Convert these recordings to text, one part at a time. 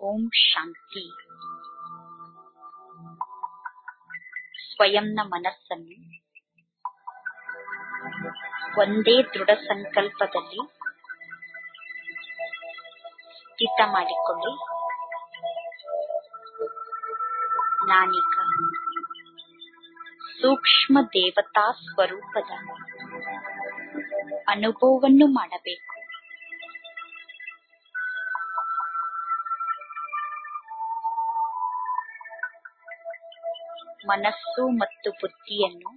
ಓಂ ಶಾಂತಿ. ಸ್ವಯಂನ ಮನಸ್ಸನ್ನು ಒಂದೇ ದೃಢ ಸಂಕಲ್ಪದಲ್ಲಿ ಸ್ಥಿತ ಮಾಡಿಕೊಳ್ಳಿ ನಾನೀಗ ಸೂಕ್ಷ್ಮ ದೇವತಾ ಸ್ವರೂಪದ ಅನುಭವವನ್ನು ಮಾಡಬೇಕು. ಮನಸ್ಸು ಮತ್ತು ಬುದ್ಧಿಯನ್ನು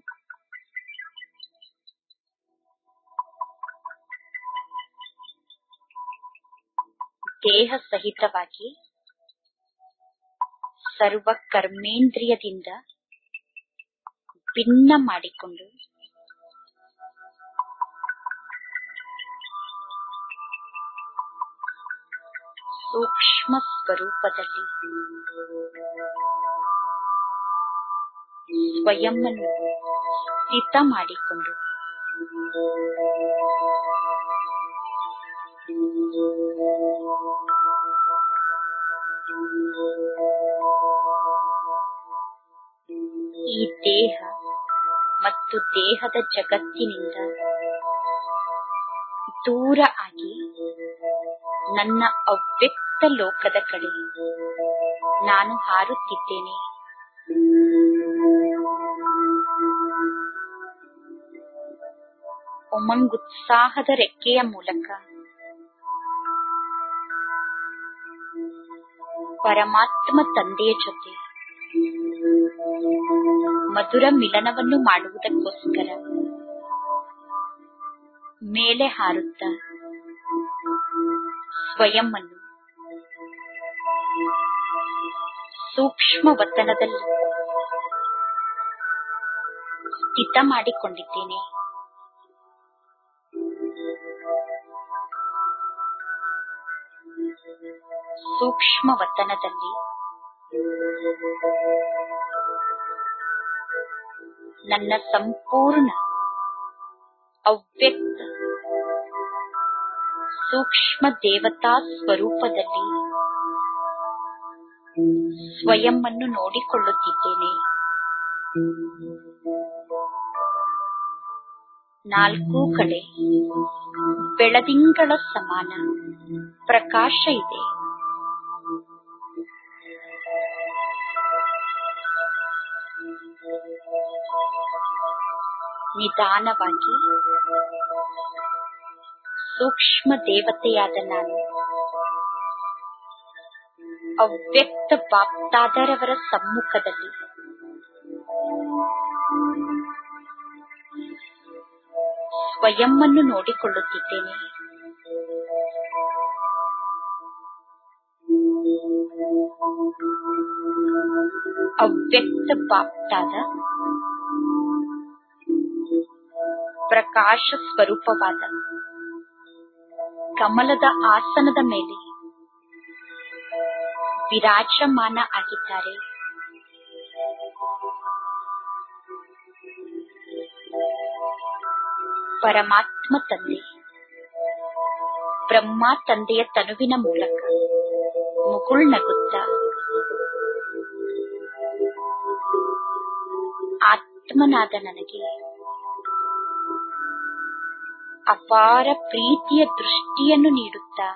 ದೇಹ ಸಹಿತವಾಗಿ ಸರ್ವ ಕರ್ಮೇಂದ್ರಿಯದಿಂದ ಭಿನ್ನ ಮಾಡಿಕೊಂಡು ಸೂಕ್ಷ್ಮ ಸ್ವರೂಪದಲ್ಲಿ ಸ್ವಯಂವನ್ನು ಸಿದ್ಧ ಮಾಡಿಕೊಂಡು. ಈ ದೇಹ ಮತ್ತು ದೇಹದ ಜಗತ್ತಿನಿಂದ ದೂರ ಆಗಿ ನನ್ನ ಅವ್ಯಕ್ತ ಲೋಕದ ಕಡೆ ನಾನು ಹಾರುತ್ತಿದ್ದೇನೆ. ಉಮಂಗುತ್ಸಾಹದ ರೆಕ್ಕೆಯ ಮೂಲಕ. ಪರಮಾತ್ಮ ತಂದೆಯ ಜೊತೆ. ಮಧುರ ಮಿಲನವನ್ನು ಮಾಡುವುದಕ್ಕೋಸ್ಕರ. ಮೇಲೆ ಹಾರುತ್ತ. ಸ್ವಯಂನ್ನು ಸೂಕ್ಷ್ಮ ವತನದಲ್ಲಿ. ಸ್ಥಿತ ಮಾಡಿಕೊಂಡಿದ್ದೇನೆ. ಸೂಕ್ಷ್ಮ ವತನದಲ್ಲಿ ನನ್ನ ಸಂಪೂರ್ಣ, ಅವ್ಯಕ್ತ, ಸೂಕ್ಷ್ಮ ದೇವತಾ ಸ್ವರೂಪದಲ್ಲಿ ಸ್ವಯಂವನ್ನು ನೋಡಿಕೊಳ್ಳುತ್ತಿದ್ದೇನೆ. ನಾಲ್ಕು ಕಡೆ ಬೆಳದಿಂಗಳ ಸಮಾನ ಪ್ರಕಾಶ ಇದೆ. ನಿಧಾನವಾಗಿ ಸೂಕ್ಷ್ಮ ದೇವತೆಯಾದ ನಾನು ಅವ್ಯಕ್ತ ಬಾಪ್ತಾದರವರ ಸಮ್ಮುಖದಲ್ಲಿ ಸ್ವಯಂವನ್ನು ನೋಡಿಕೊಳ್ಳುತ್ತಿದ್ದೇನೆ. ಅವ್ಯಕ್ತ ಬಾಪ್ತಾದ ಪ್ರಕಾಶ ಸ್ವರೂಪವಾದ ಕಮಲದ ಆಸನದ ಮೇಲೆ ವಿರಾಜಮಾನ ಆಗಿದ್ದಾರೆ. ಪರಮಾತ್ಮ ತಂದೆ, ಬ್ರಹ್ಮ ತಂದೆಯ ತನುವಿನ ಮೂಲಕ ಮುಗುಳ್ ನಗುತ್ತ ಆತ್ಮನಾದ ನನಗೆ ಅಪಾರ ಪ್ರೀತಿಯ ದೃಷ್ಟಿಯನ್ನು ನೀಡುತ್ತಾ.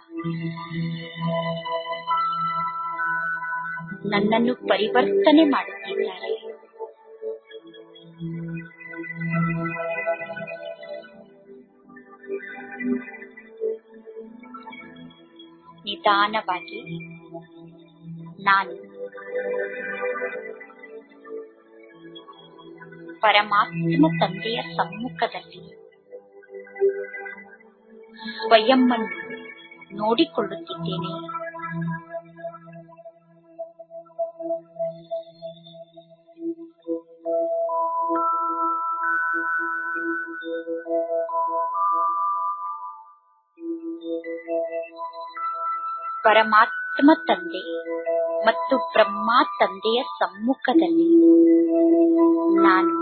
ನನ್ನನ್ನು ಪರಿವರ್ತನೆ ಮಾಡುತ್ತಿದ್ದಾರೆ ನಿಧಾನವಾಗಿ ನಾನು ಪರಮಾತ್ಮ ತಂದೆಯ ಸಮ್ಮುಖದಲ್ಲಿ ಸ್ವಯಂವನ್ನು ನೋಡಿಕೊಳ್ಳುತ್ತಿದ್ದೇನೆ. ಪರಮಾತ್ಮ ತಂದೆ ಮತ್ತು ಬ್ರಹ್ಮ ತಂದೆಯ ಸಮ್ಮುಖದಲ್ಲಿ ನಾನು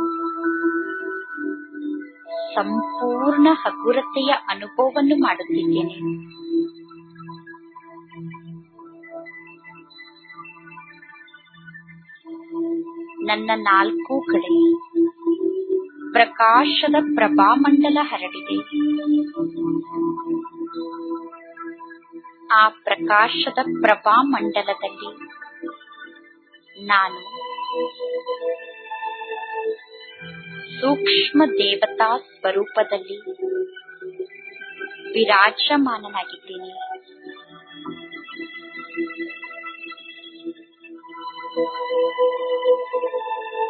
ಸಂಪೂರ್ಣ ಹಗುರತೆಯ ಅನುಭವವನ್ನು ಮಾಡುತ್ತಿದ್ದೇನೆ. ನನ್ನ ನಾಲ್ಕು ಕಡೆ ಪ್ರಕಾಶದ ಪ್ರಭಾಮಂಡಲ ಹರಡಿದೆ. ಆ ಪ್ರಕಾಶದ ಪ್ರಭಾಮಂಡಲದಲ್ಲಿ ನಾನು ಸೂಕ್ಷ್ಮ ದೇವತಾ ಸ್ವರೂಪದಲ್ಲಿ. ವಿರಾಜಮಾನನಾಗಿದ್ದೀನಿ.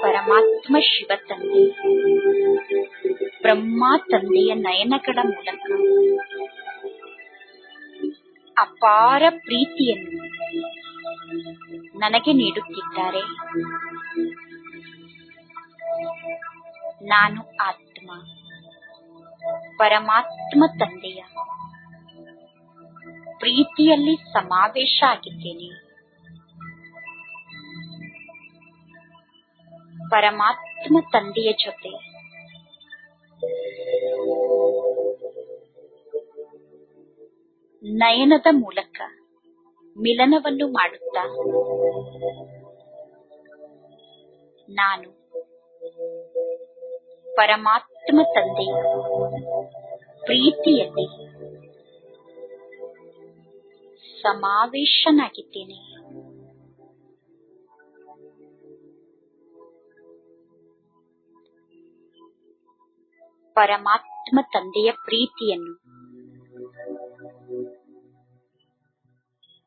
ಪರಮಾತ್ಮ ಶಿವ ತಂದೆ. ಬ್ರಹ್ಮ ತಂದೆಯ ನಯನಗಳ ಮೂಲಕ. ಅಪಾರ ಪ್ರೀತಿಯನ್ನು ನನಗೆ ನೀಡುತ್ತಿದ್ದಾರೆ. ನಾನು ಆತ್ಮ, ಪರಮಾತ್ಮ ತಂದೆಯ. ಪ್ರೀತಿಯಲ್ಲಿ ಸಮಾವೇಶ ಆಗಿದ್ದೇನೆ. ಪರಮಾತ್ಮ ತಂದೆಯ ಜೊತೆ. ನಯನದ ಮೂಲಕ ಮಿಲನವನ್ನು ಮಾಡುತ್ತಾ. ನಾನು ಪರಮಾತ್ಮ ತಂದೆಯ ಪ್ರೀತಿಯಲ್ಲಿ ಸಮಾವೇಶನಾಗಿದ್ದೇನೆ. ಪರಮಾತ್ಮ ತಂದೆಯ ಪ್ರೀತಿಯನ್ನು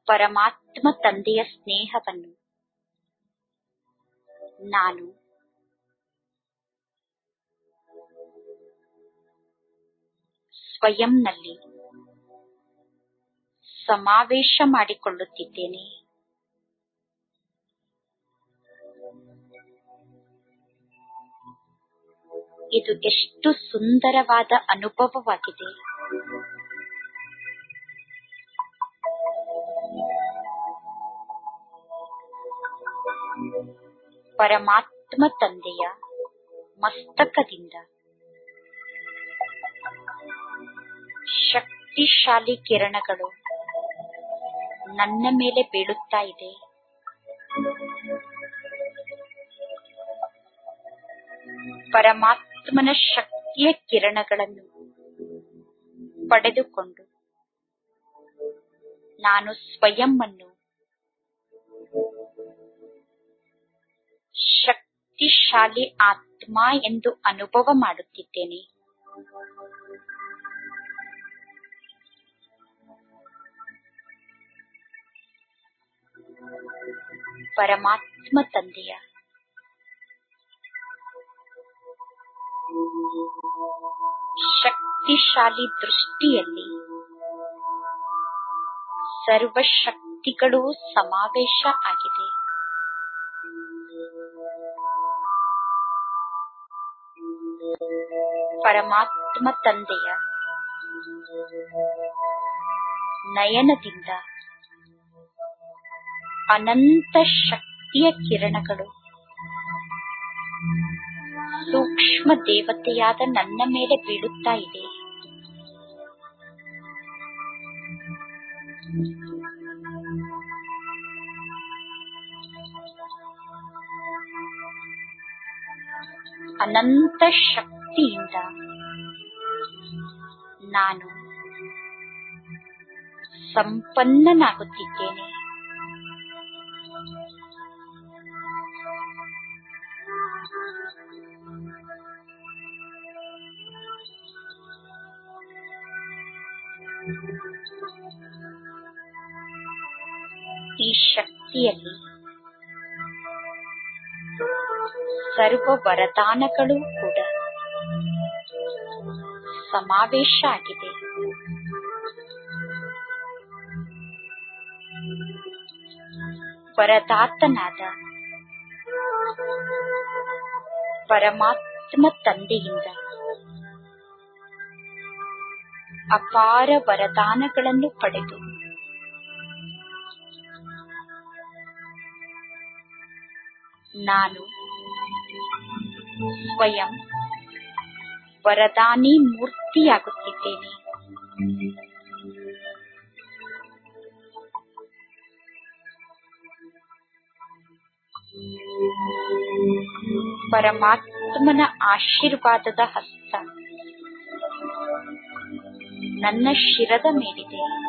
ಪರಮಾತ್ಮ ತಂದೆಯ ಸ್ನೇಹವನ್ನು ನಾನು ಸ್ವಯಂನಲ್ಲಿ ಸಮಾವೇಶ ಮಾಡಿಕೊಳ್ಳುತ್ತಿದ್ದೇನೆ. ಇದು ಎಷ್ಟು ಸುಂದರವಾದ ಅನುಭವವಾಗಿದೆ. ಪರಮಾತ್ಮ ತಂದೆಯ ಮಸ್ತಕದಿಂದ ಶಕ್ತಿಶಾಲಿ ಕಿರಣಗಳು ನನ್ನ ಮೇಲೆ ಬೀಳುತ್ತಾ ಇದೆ. ಪರಮಾತ್ಮನ ಶಕ್ತಿಯ ಕಿರಣಗಳನ್ನು ಪಡೆದುಕೊಂಡು ನಾನು ಸ್ವಯಂ ಶಕ್ತಿಶಾಲಿ ಆತ್ಮ ಎಂದು ಅನುಭವ ಮಾಡುತ್ತಿದ್ದೇನೆ. ಪರಮಾತ್ಮ ತಂದೆಯ. ಶಕ್ತಿಶಾಲಿ ದೃಷ್ಟಿಯಲ್ಲಿ ಸರ್ವಶಕ್ತಿಗಳು ಸಮಾವೇಶ ಆಗಿದೆ. ಪರಮಾತ್ಮ ತಂದೆಯ ನಯನದಿಂದ ಅನಂತ ಶಕ್ತಿಯ ಕಿರಣಗಳು. ಸೂಕ್ಷ್ಮ ದೇವತೆಯಾದ ನನ್ನ ಮೇಲೆ ಬೀಳುತ್ತಾ ಇದೆ. ಅನಂತ ಶಕ್ತಿಯಿಂದ ನಾನು ಸಂಪನ್ನನಾಗುತ್ತಿದ್ದೇನೆ. ಶಕ್ತಿಯಲ್ಲಿ ಸರ್ವ ವರದಾನಗಳು ಕೂಡ. ಸಮಾವೇಶ ಆಗಿದೆ ವರದಾತನಾದ ಪರಮಾತ್ಮ ತಂದೆಯಿಂದ ಅಪಾರ ವರದಾನಗಳನ್ನು ಪಡೆದು ನಾನು. ಸ್ವಯಂ ವರದಾನಿ ಮೂರ್ತಿಯಾಗುತ್ತಿದ್ದೇನೆ. ಪರಮಾತ್ಮನ ಆಶೀರ್ವಾದದ ಹಸ್ತ ನನ್ನ ಶಿರದ ಮೇಲಿದೆ.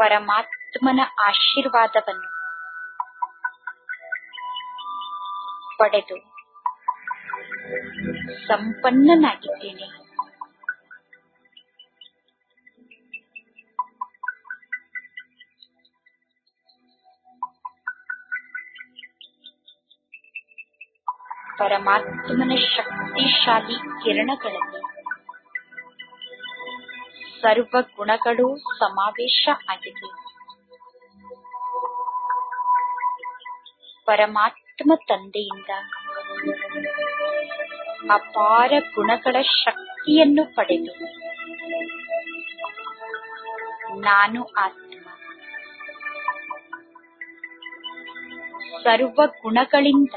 ಪರಮಾತ್ಮನ ಆಶೀರ್ವಾದವನ್ನು ಪಡೆದು ಸಂಪನ್ನನಾಗಿದ್ದೇನೆ. ಪರಮಾತ್ಮನ ಶಕ್ತಿಶಾಲಿ ಕಿರಣಗಳಲ್ಲಿ ಸರ್ವ ಗುಣಗಳು ಸಮಾವೇಶ ಆಗಿದೆ. ಪರಮಾತ್ಮ ತಂದೆಯಿಂದ ಅಪಾರ ಗುಣಗಳ ಶಕ್ತಿಯನ್ನು ಪಡೆದು ನಾನು ಆತ್ಮ. ಸರ್ವ ಗುಣಗಳಿಂದ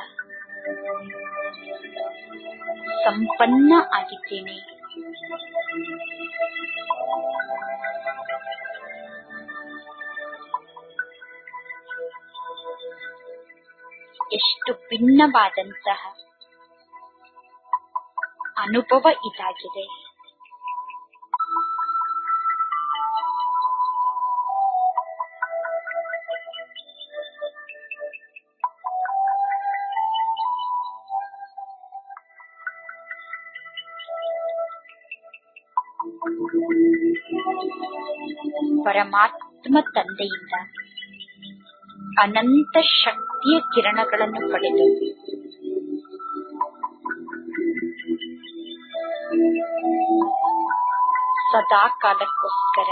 ಸಂಪನ್ನ ಆಗಿದ್ದೇನೆ. ಎಷ್ಟು ಭಿನ್ನವಾದಂತಹ ಅನುಭವ ಇದಾಗಿದೆ. ಪರಮಾತ್ಮ ತಂದೆಯಿಂದ ಅನಂತ ಶಕ್ತಿಯ ಕಿರಣಗಳನ್ನು ಪಡೆದು. ಸದಾ ಕಾಲಕ್ಕೋಸ್ಕರ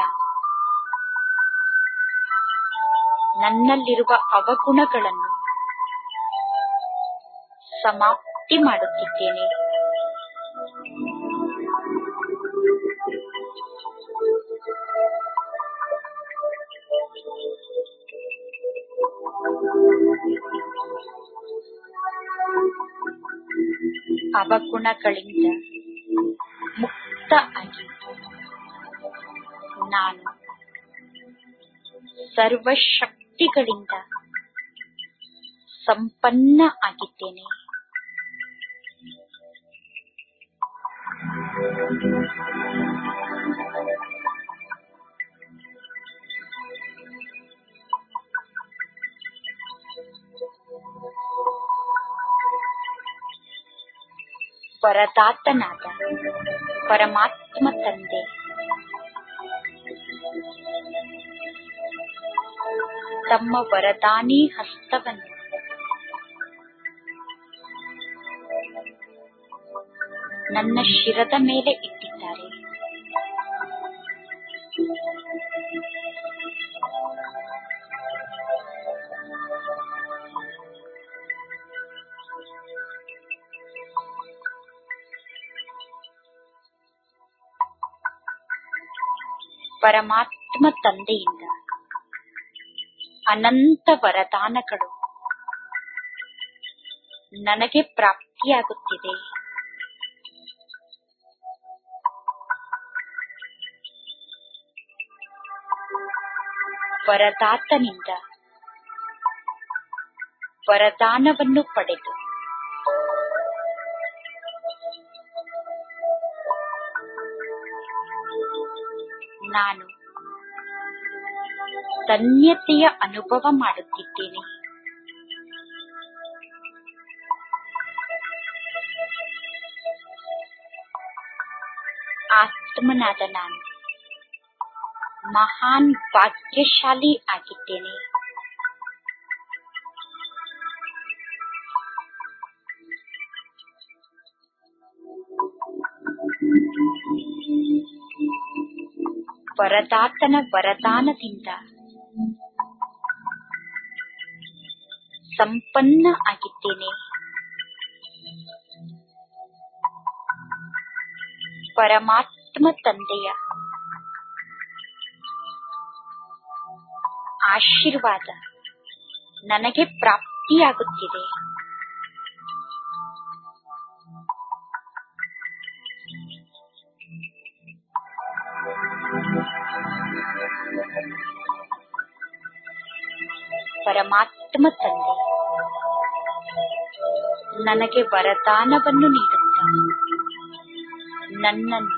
ನನ್ನಲ್ಲಿರುವ ಅವಗುಣಗಳನ್ನು ಸಮಾಪ್ತಿ ಮಾಡುತ್ತಿದ್ದೇನೆ. ಅವಗುಣಗಳಿಂದ ಮುಕ್ತ ಆಗಿ ನಾನು ಸರ್ವಶಕ್ತಿಗಳಿಂದ ಸಂಪನ್ನ ಆಗಿದ್ದೇನೆ. ವರದಾತನಾದ ಪರಮಾತ್ಮ ತಂದೆ. ತಮ್ಮ ವರದಾನಿ ಹಸ್ತವನ್ನು ನನ್ನ ಶಿರದ ಮೇಲೆ ಇಟ್ಟಿದ್ದಾರೆ ಪರಮಾತ್ಮ ತಂದೆಯಿಂದ ಅನಂತ ವರದಾನಗಳು ನನಗೆ ಪ್ರಾಪ್ತಿಯಾಗುತ್ತಿದೆ. ವರದಾತನಿಂದ ವರದಾನವನ್ನು ಪಡೆದು ನಾನು ಧನ್ಯತೆಯ ಅನುಭವ ಮಾಡುತ್ತಿದ್ದೇನೆ ಆತ್ಮನಾದ ನಾನು ಮಹಾನ್ ಭಾಗ್ಯಶಾಲಿ ಆಗಿದ್ದೇನೆ ವರದಾತನ ವರದಾನದಿಂದ. ಸಂಪನ್ನ ಆಗಿದ್ದೇನೆ. ಪರಮಾತ್ಮ ತಂದೆಯ ಆಶೀರ್ವಾದ ನನಗೆ ಪ್ರಾಪ್ತಿಯಾಗುತ್ತಿದೆ. ಪರಮಾತ್ಮ ತಂದೆ. ನನಗೆ ವರದಾನವನ್ನು ನೀಡುತ್ತಾನೆ ನನ್ನನ್ನು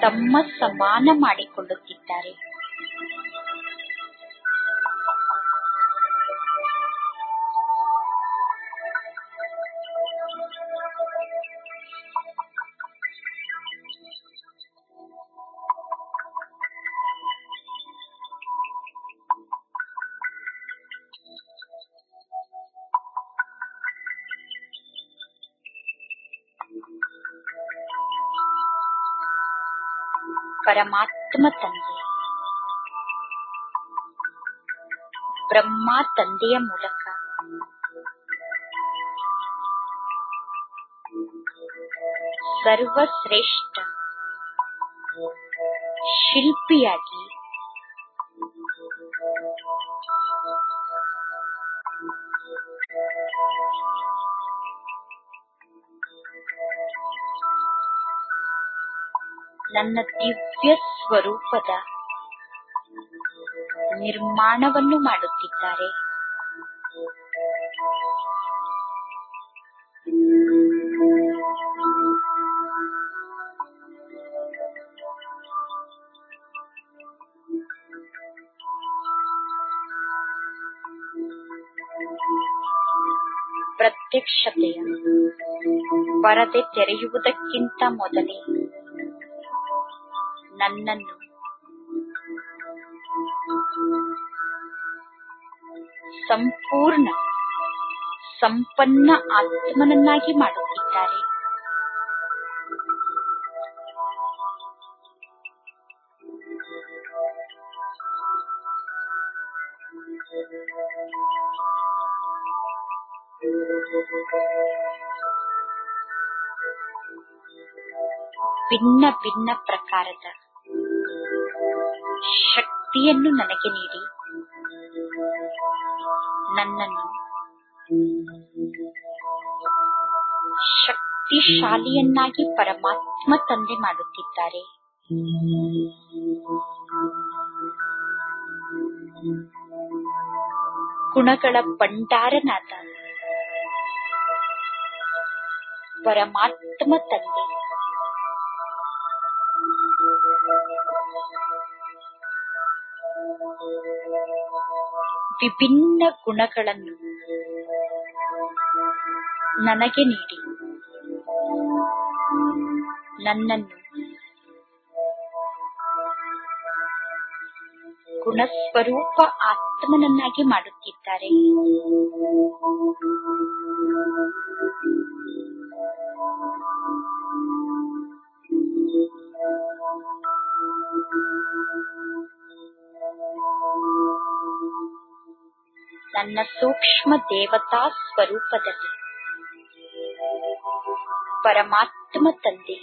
ತಮ್ಮ ಸಮಾನ ಮಾಡಿಕೊಳ್ಳುತ್ತಿದ್ದಾರೆ. ಪರಮಾತ್ಮ ತಂದೆ ಬ್ರಹ್ಮ ತಂದೆಯ ಮೂಲಕ ಸರ್ವಶ್ರೇಷ್ಠ ಶಿಲ್ಪಿಯಾಗಿ ನನ್ನ ದಿವ್ಯ ಸ್ವರೂಪದ ನಿರ್ಮಾಣವನ್ನು ಮಾಡುತ್ತಿದ್ದಾರೆ. ಪ್ರತ್ಯಕ್ಷತೆಯ ಪರದೆ ತೆರೆಯುವುದಕ್ಕಿಂತ ಮೊದಲೇ ನನ್ನನ್ನು. ಸಂಪೂರ್ಣ ಸಂಪನ್ನ ಆತ್ಮನನ್ನಾಗಿ ಮಾಡುತ್ತಿದ್ದಾರೆ. ಭಿನ್ನ ಭಿನ್ನ ಪ್ರಕಾರದ ಶಕ್ತಿಯನ್ನು ನನಗೆ ನೀಡಿ. ನನ್ನನ್ನು ಶಕ್ತಿಶಾಲಿಯನ್ನಾಗಿ ಪರಮಾತ್ಮ ತಂದೆ ಮಾಡುತ್ತಿದ್ದಾರೆ. ಗುಣಗಳ ಭಂಡಾರನಾದ ಪರಮಾತ್ಮ ತಂದೆ. ವಿಭಿನ್ನ ಗುಣಗಳನ್ನು ನನಗೆ ನೀಡಿ. ನನ್ನನ್ನು ಗುಣಸ್ವರೂಪ ಆತ್ಮನನ್ನಾಗಿ ಮಾಡುತ್ತಿದ್ದಾರೆ. ನನ್ನ ಸೂಕ್ಷ್ಮ ದೇವತಾ ಸ್ವರೂಪದಲ್ಲಿ. ಪರಮಾತ್ಮ ತಂದೆ.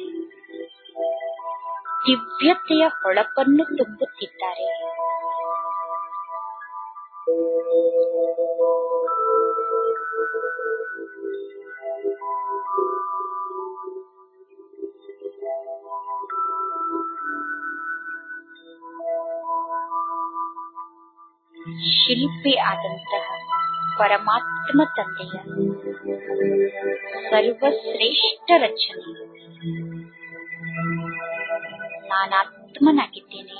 ದಿವ್ಯತೆಯ ಹೊಳಪನ್ನು ತುಂಬುತ್ತಿದ್ದಾರೆ. ಶಿಲ್ಪಿ ಆದಂತಹ ಪರಮಾತ್ಮ ತಂದೆಯ ಸರ್ವಶ್ರೇಷ್ಠ ರಚನೆ ನಾನಾತ್ಮನಾಗಿದ್ದೇನೆ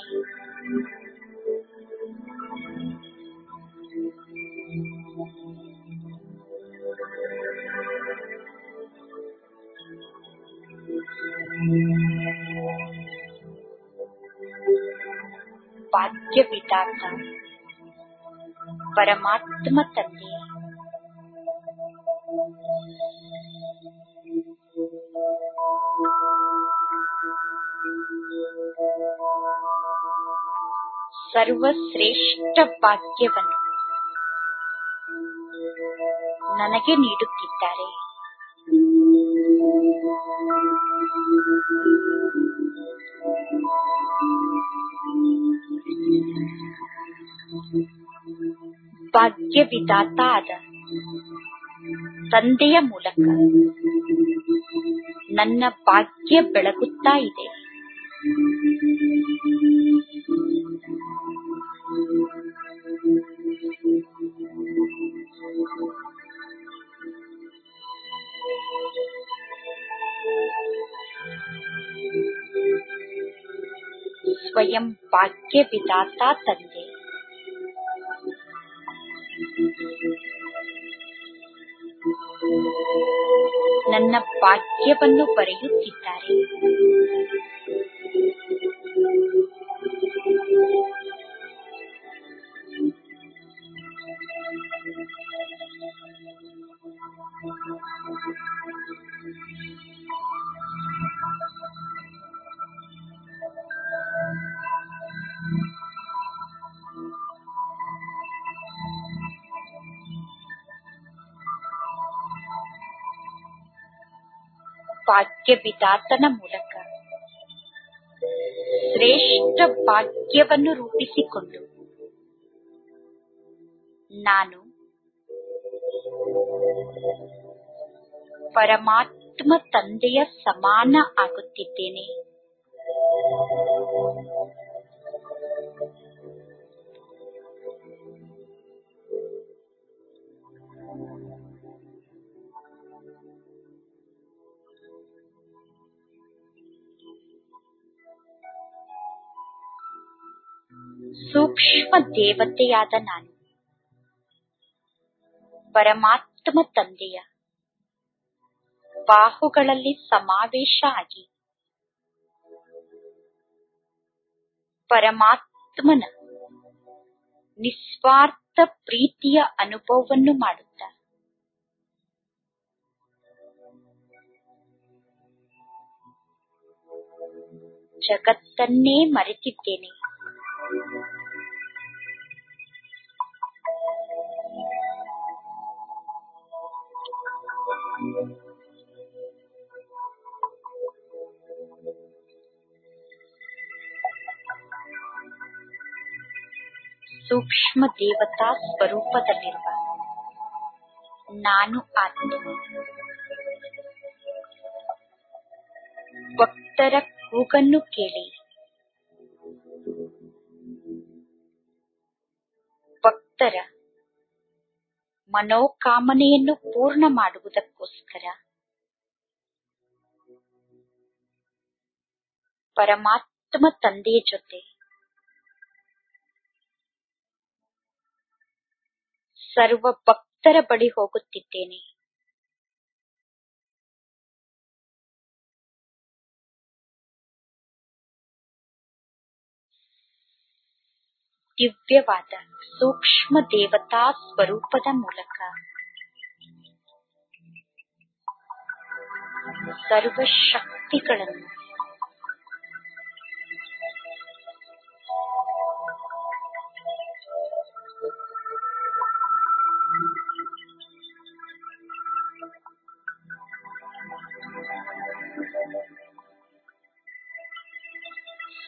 ಭಾಗ್ಯ ವಿಧಾತ ಪರಮಾತ್ಮ ತಂದೆ ಸರ್ವಶ್ರೇಷ್ಠ ಭಾಗ್ಯವನ್ನು ನನಗೆ ನೀಡುತ್ತಿದ್ದಾರೆ. ಭಾಗ್ಯ ವಿಧಾತ ಆದ ತಂದೆಯ ಮೂಲಕ ನನ್ನ ಭಾಗ್ಯ ಬೆಳಗುತ್ತಾ ಇದೆ. ಸ್ವಯಂ ಭಾಗ್ಯ ವಿಧಾತ ತಂದೆ. ನನ್ನ ಪಾಠ್ಯವನ್ನು ಬರೆಯುತ್ತಿದ್ದಾರೆ ಭಾಗ್ಯ ವಿಧಾತನ ಮೂಲಕ. ಶ್ರೇಷ್ಠ ಭಾಗ್ಯವನ್ನು ರೂಪಿಸಿಕೊಂಡು. ನಾನು ಪರಮಾತ್ಮ ತಂದೆಯ ಸಮಾನ ಆಗುತ್ತಿದ್ದೇನೆ. ಸೂಕ್ಷ್ಮ ದೇವತೆಯಾದ ನಾನು. ಪರಮಾತ್ಮ ತಂದೆಯ. ಬಾಹುಗಳಲ್ಲಿ ಸಮಾವೇಶ ಆಗಿ. ಪರಮಾತ್ಮನ ನಿಸ್ವಾರ್ಥ ಪ್ರೀತಿಯ ಅನುಭವವನ್ನು ಮಾಡುತ್ತ. ಜಗತ್ತನ್ನೇ ಮರೆತಿದ್ದೇನೆ. ಸೂಕ್ಷ್ಮ ದೇವತಾ ಸ್ವರೂಪದಲ್ಲಿರುವ ನಾನು ಆತ್ಮ. ಭಕ್ತರ ಕೂಗನ್ನು ಕೇಳಿ. ಭಕ್ತರ ಮನೋಕಾಮನೆಯನ್ನು ಪೂರ್ಣ ಮಾಡುವುದಕ್ಕೋಸ್ಕರ ಪರಮಾತ್ಮ ತಂದೆಯ ಜೊತೆ. ಸರ್ವ ಭಕ್ತರ ಬಳಿ ಹೋಗುತ್ತಿದ್ದೇನೆ. ದಿವ್ಯವಾದ ಸೂಕ್ಷ್ಮ ದೇವತಾ ಸ್ವರೂಪದ ಮೂಲಕ. ಸರ್ವ ಶಕ್ತಿಗಳನ್ನು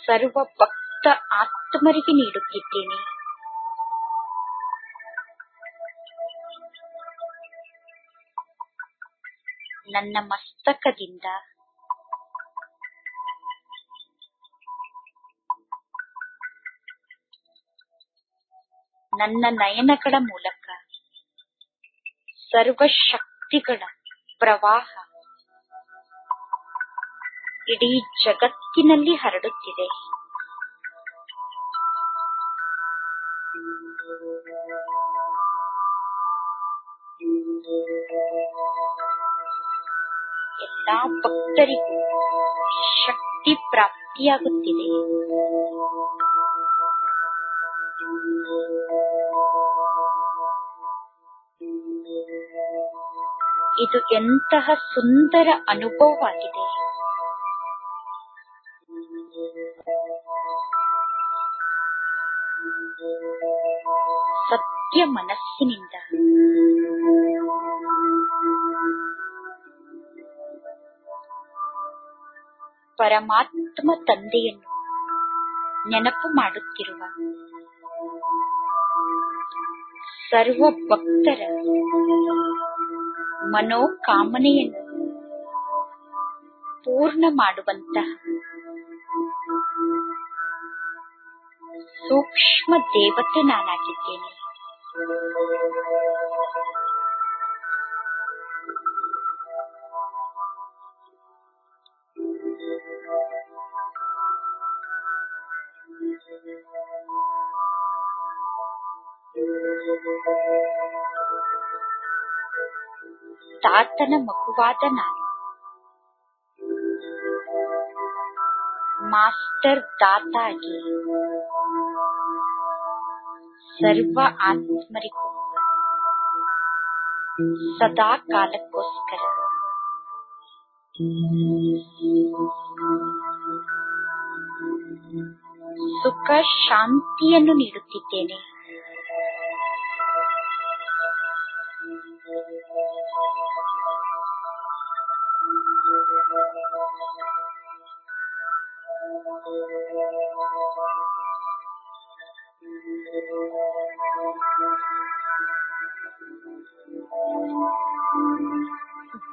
ಸರ್ವ ಭಕ್ತ ಆತ್ಮರಿಗೆ ನೀಡುತ್ತಿದ್ದೇನೆ. ನನ್ನ ಮಸ್ತಕದಿಂದ ನನ್ನ ನಯನಗಳ ಮೂಲಕ ಸರ್ವ ಶಕ್ತಿಗಳ ಪ್ರವಾಹ ಇಡೀ ಜಗತ್ತಿನಲ್ಲಿ ಹರಡುತ್ತಿದೆ. ಎಲ್ಲಾ ಭಕ್ತರಿಗೂ ಶಕ್ತಿ ಪ್ರಾಪ್ತಿಯಾಗುತ್ತಿದೆ. ಇದು ಎಂತಹ ಸುಂದರ ಅನುಭವವಾಗಿದೆ. ಯೋಗ್ಯ ಮನಸ್ಸಿನಿಂದ. ಪರಮಾತ್ಮ ತಂದೆಯನ್ನು ನೆನಪು ಮಾಡುತ್ತಿರುವ ಸರ್ವ ಭಕ್ತರ ಮನೋಕಾಮನೆಯನ್ನು ಪೂರ್ಣ ಮಾಡುವಂತಹ ಸೂಕ್ಷ್ಮ ದೇವತೆ ನಾನಾಗಿದ್ದೇನೆ. ತಾತನ ಮಗುವಾದ ನಾನು. ಮಾಸ್ಟರ್ ದಾತಾಗಿ ಸರ್ವ ಆತ್ಮರಿಗೂ ಸದಾ ಕಾಲಕ್ಕೋಸ್ಕರ ಸುಖ ಶಾಂತಿಯನ್ನು ನೀಡುತ್ತಿದ್ದೇನೆ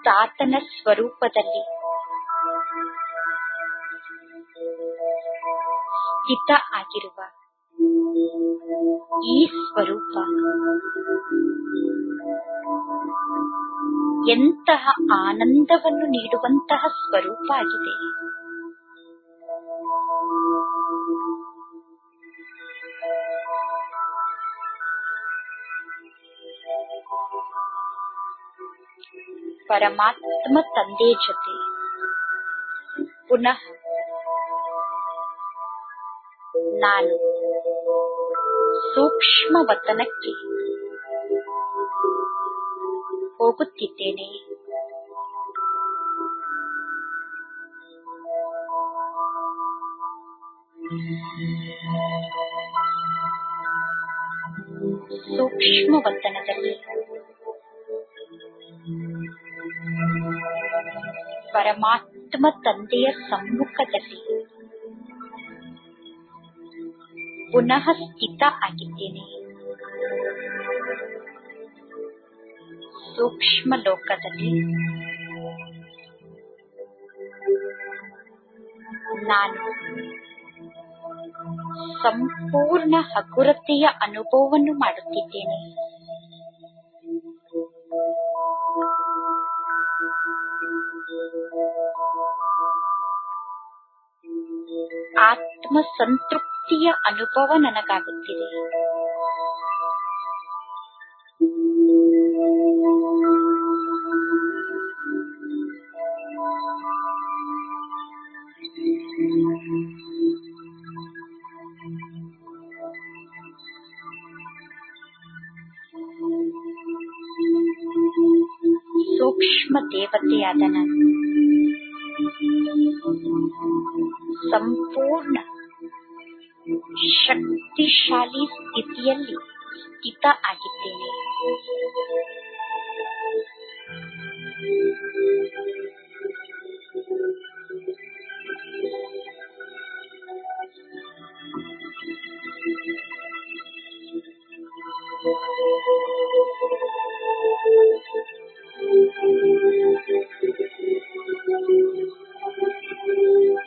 ತಾತನ ಸ್ವರೂಪದಲ್ಲಿ. ಸ್ಥಿತ ಆಗಿರುವ ಈ ಸ್ವರೂಪ ಎಂತಹ ಆನಂದವನ್ನು ನೀಡುವಂತಹ ಸ್ವರೂಪ ಆಗಿದೆ. ಪರಮಾತ್ಮ ತಂದೆಯ ಜೊತೆ ಪುನಃ ನಾನು ಸೂಕ್ಷ್ಮ ವತನಕ್ಕೆ ಹೋಗುತ್ತಿದ್ದೇನೆ ಸೂಕ್ಷ್ಮ ಪರಮಾತ್ಮ ತಂದೆಯ ಸಮ್ಮುಖದಲ್ಲಿ. ಪುನಃ ಸ್ಥಿತ ಆಗಿದ್ದೇನೆ. ಸೂಕ್ಷ್ಮ ಲೋಕದಲ್ಲಿ ನಾನು ಸಂಪೂರ್ಣ ಹಗುರತೆಯ ಅನುಭವವನ್ನು ಮಾಡುತ್ತಿದ್ದೇನೆ. ಆತ್ಮ ಸಂತೃಪ್ತಿಯ ಅನುಭವ ನನಗಾಗುತ್ತಿದೆ. ಸೂಕ್ಷ್ಮ ದೇವತೆಯಾದ ನಾನು ಶಕ್ತಿಶಾಲಿ ಸ್ಥಿತಿಯಲ್ಲಿ ಸ್ಥಿತ ಆಗಿದ್ದೇನೆ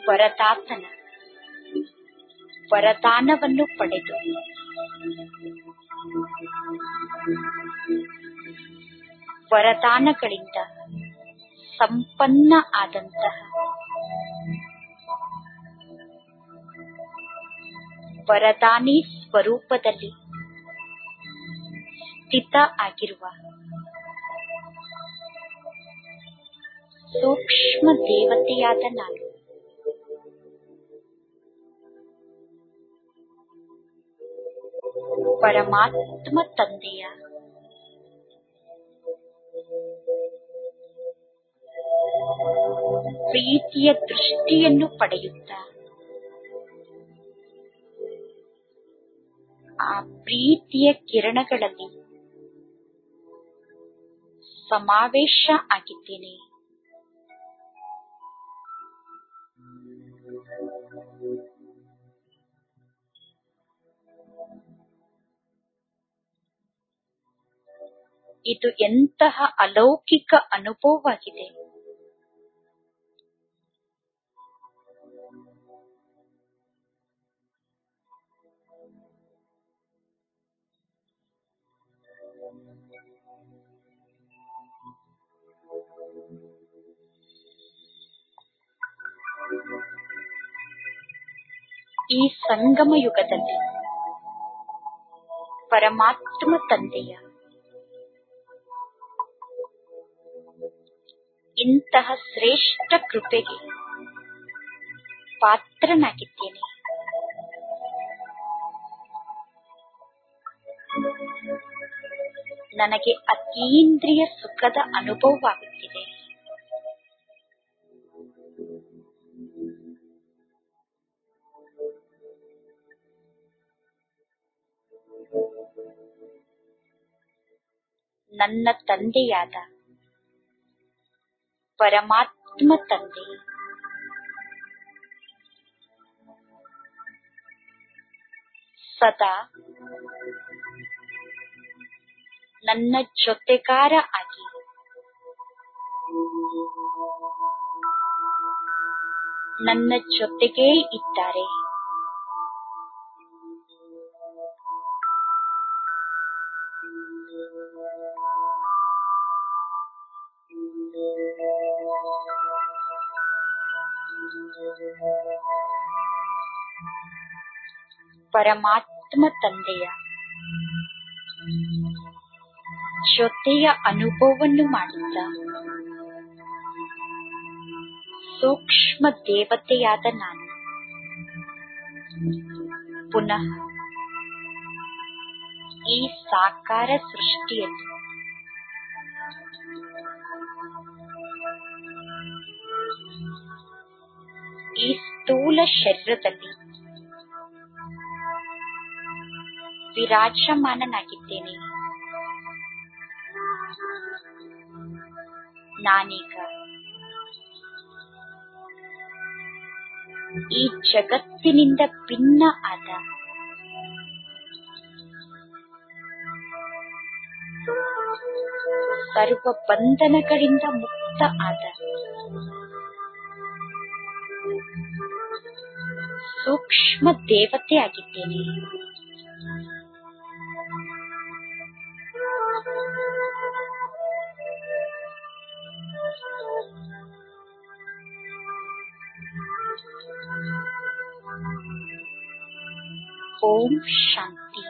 ವರದಾತನ ವರದಾನವನ್ನು ಪಡೆದು. ವರದಾನಗಳಿಂದ ಸಂಪನ್ನ ಆದಂತಹ ವರದಾನಿ ಸ್ವರೂಪದಲ್ಲಿ ಸ್ಥಿತ ಆಗಿರುವ ಸೂಕ್ಷ್ಮ ದೇವತೆಯಾದ ನಾನು. ಪರಮಾತ್ಮ ತಂದೆಯ ಪ್ರೀತಿಯ ದೃಷ್ಟಿಯನ್ನು ಪಡೆಯುತ್ತಾ. ಆ ಪ್ರೀತಿಯ ಕಿರಣಗಳಲ್ಲಿ ಸಮಾವೇಶ ಆಗಿದ್ದೇನೆ. ಇದು ಎಂತಹ ಅಲೌಕಿಕ ಅನುಭವವಾಗಿದೆ. ಈ ಸಂಗಮ ಯುಗದಲ್ಲಿ ಪರಮಾತ್ಮ ತಂದೆಯ ಇಂತಹ ಶ್ರೇಷ್ಠ ಕೃಪೆಗೆ ಪಾತ್ರನಾಗಿದ್ದೇನೆ. ನನಗೆ ಅತೀಂದ್ರಿಯ ಸುಖದ ಅನುಭವವಾಗುತ್ತಿದೆ. ನನ್ನ ತಂದೆಯಾದ ಪರಮಾತ್ಮ ತಂದೆ ಸದಾ ನನ್ನ ಜೊತೆಗಾರ ಆಗಿ. ನನ್ನ ಜೊತೆಗೇ ಇದ್ದಾರೆ. ಪರಮಾತ್ಮ ತಂದೆಯ ಜೊತೆಯ ಅನುಭವವನ್ನು ಮಾಡಿದ್ದ ಸೂಕ್ಷ್ಮ ದೇವತೆಯಾದ ನಾನು. ಪುನಃ ಈ ಸಾಕಾರ ಸೃಷ್ಟಿಯಲ್ಲಿ ಈ ಸ್ಥೂಲ ಶರೀರದಲ್ಲಿ ವಿರಾಜಮಾನನಾಗಿದ್ದೇನೆ. ನಾನೀಗ ಈ ಜಗತ್ತಿನಿಂದ ಭಿನ್ನ ಆದ ಸರ್ವ ಬಂಧನಗಳಿಂದ ಮುಕ್ತ ಆದ ಸೂಕ್ಷ್ಮ ದೇವತೆ ಆಗಿದ್ದೇನೆ ಓಂ ಶಾಂತಿ